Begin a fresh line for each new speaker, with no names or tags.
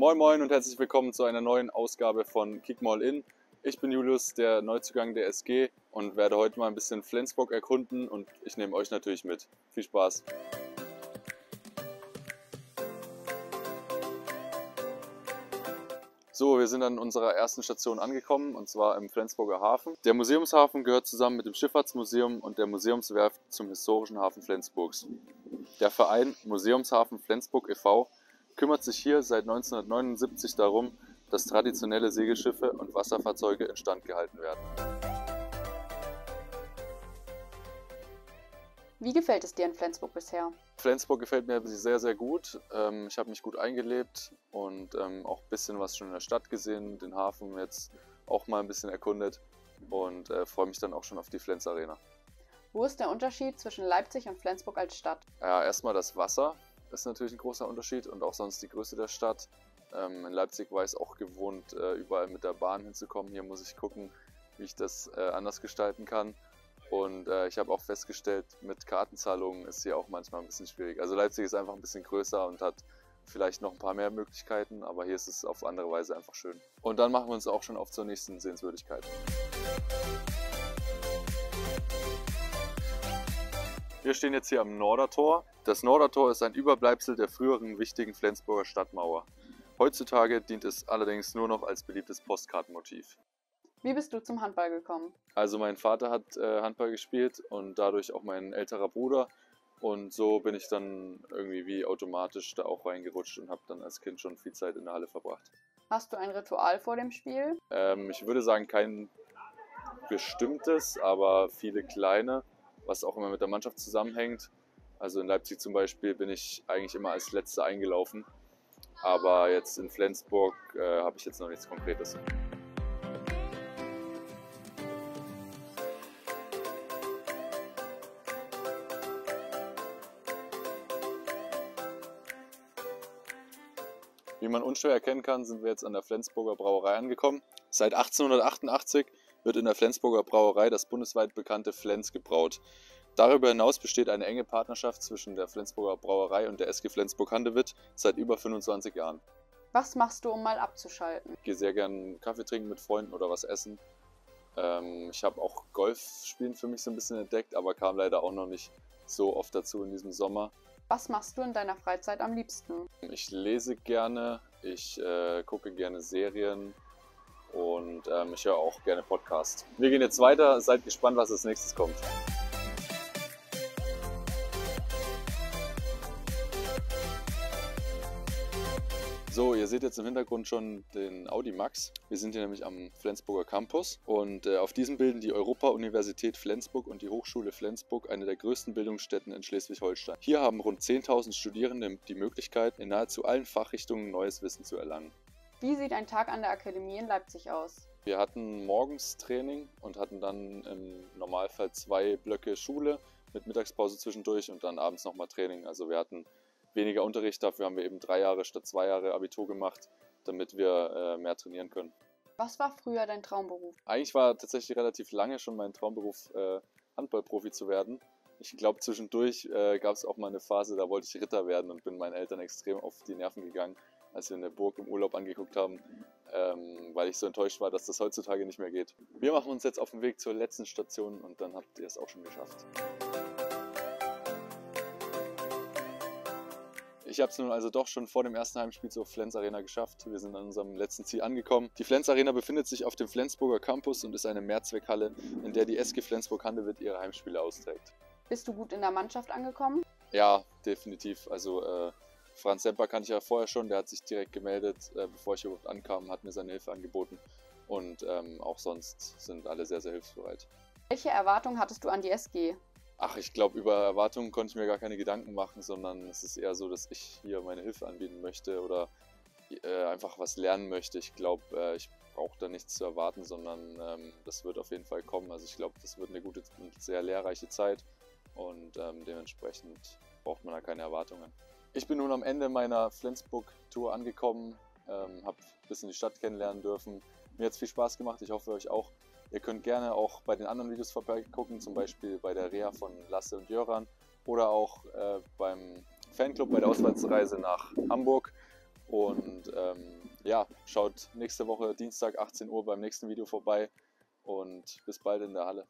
Moin Moin und herzlich willkommen zu einer neuen Ausgabe von Kick Mall In. Ich bin Julius, der Neuzugang der SG und werde heute mal ein bisschen Flensburg erkunden und ich nehme euch natürlich mit. Viel Spaß! So, wir sind an unserer ersten Station angekommen und zwar im Flensburger Hafen. Der Museumshafen gehört zusammen mit dem Schifffahrtsmuseum und der Museumswerft zum historischen Hafen Flensburgs. Der Verein Museumshafen Flensburg e.V. kümmert sich hier seit 1979 darum, dass traditionelle Segelschiffe und Wasserfahrzeuge instand gehalten werden.
Wie gefällt es dir in Flensburg bisher?
Flensburg gefällt mir sehr, sehr gut. Ähm, ich habe mich gut eingelebt und ähm, auch ein bisschen was schon in der Stadt gesehen, den Hafen jetzt auch mal ein bisschen erkundet und äh, freue mich dann auch schon auf die Flens Arena.
Wo ist der Unterschied zwischen Leipzig und Flensburg als Stadt?
Ja, erstmal das Wasser ist natürlich ein großer Unterschied und auch sonst die Größe der Stadt. Ähm, in Leipzig war ich es auch gewohnt, äh, überall mit der Bahn hinzukommen. Hier muss ich gucken, wie ich das äh, anders gestalten kann. Und äh, ich habe auch festgestellt, mit Kartenzahlungen ist hier auch manchmal ein bisschen schwierig. Also Leipzig ist einfach ein bisschen größer und hat vielleicht noch ein paar mehr Möglichkeiten, aber hier ist es auf andere Weise einfach schön. Und dann machen wir uns auch schon auf zur nächsten Sehenswürdigkeit. Wir stehen jetzt hier am Nordertor. Das Nordertor ist ein Überbleibsel der früheren wichtigen Flensburger Stadtmauer. Heutzutage dient es allerdings nur noch als beliebtes Postkartenmotiv.
Wie bist du zum Handball gekommen?
Also mein Vater hat äh, Handball gespielt und dadurch auch mein älterer Bruder. Und so bin ich dann irgendwie wie automatisch da auch reingerutscht und habe dann als Kind schon viel Zeit in der Halle verbracht.
Hast du ein Ritual vor dem Spiel?
Ähm, ich würde sagen, kein bestimmtes, aber viele kleine, was auch immer mit der Mannschaft zusammenhängt. Also in Leipzig zum Beispiel bin ich eigentlich immer als Letzter eingelaufen. Aber jetzt in Flensburg äh, habe ich jetzt noch nichts Konkretes. Wie man unschwer erkennen kann, sind wir jetzt an der Flensburger Brauerei angekommen. Seit 1888 wird in der Flensburger Brauerei das bundesweit bekannte Flens gebraut. Darüber hinaus besteht eine enge Partnerschaft zwischen der Flensburger Brauerei und der SG Flensburg-Handewitt seit über 25 Jahren.
Was machst du, um mal abzuschalten?
Ich gehe sehr gerne Kaffee trinken mit Freunden oder was essen. Ähm, ich habe auch Golfspielen für mich so ein bisschen entdeckt, aber kam leider auch noch nicht so oft dazu in diesem Sommer.
Was machst du in deiner Freizeit am liebsten?
Ich lese gerne, ich äh, gucke gerne Serien und ähm, ich höre auch gerne Podcasts. Wir gehen jetzt weiter, seid gespannt, was als nächstes kommt. So, ihr seht jetzt im Hintergrund schon den Audi Max. Wir sind hier nämlich am Flensburger Campus und äh, auf diesem bilden die Europa-Universität Flensburg und die Hochschule Flensburg eine der größten Bildungsstätten in Schleswig-Holstein. Hier haben rund 10.000 Studierende die Möglichkeit, in nahezu allen Fachrichtungen neues Wissen zu erlangen.
Wie sieht ein Tag an der Akademie in Leipzig aus?
Wir hatten morgens Training und hatten dann im Normalfall zwei Blöcke Schule mit Mittagspause zwischendurch und dann abends nochmal Training. Also wir hatten weniger Unterricht. Dafür haben wir eben drei Jahre statt zwei Jahre Abitur gemacht, damit wir äh, mehr trainieren können.
Was war früher dein Traumberuf?
Eigentlich war tatsächlich relativ lange schon mein Traumberuf, äh, Handballprofi zu werden. Ich glaube, zwischendurch äh, gab es auch mal eine Phase, da wollte ich Ritter werden und bin meinen Eltern extrem auf die Nerven gegangen, als wir eine Burg im Urlaub angeguckt haben, ähm, weil ich so enttäuscht war, dass das heutzutage nicht mehr geht. Wir machen uns jetzt auf den Weg zur letzten Station und dann habt ihr es auch schon geschafft. Ich habe es nun also doch schon vor dem ersten Heimspiel zur Flens Arena geschafft. Wir sind an unserem letzten Ziel angekommen. Die Flens Arena befindet sich auf dem Flensburger Campus und ist eine Mehrzweckhalle, in der die SG Flensburg-Handewitt ihre Heimspiele austrägt.
Bist du gut in der Mannschaft angekommen?
Ja, definitiv. Also äh, Franz Semper kannte ich ja vorher schon, der hat sich direkt gemeldet, äh, bevor ich überhaupt ankam, hat mir seine Hilfe angeboten. Und ähm, auch sonst sind alle sehr, sehr hilfsbereit.
Welche Erwartungen hattest du an die SG?
Ach, ich glaube, über Erwartungen konnte ich mir gar keine Gedanken machen, sondern es ist eher so, dass ich hier meine Hilfe anbieten möchte oder äh, einfach was lernen möchte. Ich glaube, äh, ich brauche da nichts zu erwarten, sondern ähm, das wird auf jeden Fall kommen. Also ich glaube, das wird eine gute und sehr lehrreiche Zeit und ähm, dementsprechend braucht man da keine Erwartungen. Ich bin nun am Ende meiner Flensburg-Tour angekommen, ähm, habe ein bisschen die Stadt kennenlernen dürfen. Mir hat es viel Spaß gemacht, ich hoffe euch auch. Ihr könnt gerne auch bei den anderen Videos vorbeigucken, zum Beispiel bei der Reha von Lasse und Jöran oder auch äh, beim Fanclub bei der Auswärtsreise nach Hamburg. Und ähm, ja, schaut nächste Woche Dienstag 18 Uhr beim nächsten Video vorbei und bis bald in der Halle.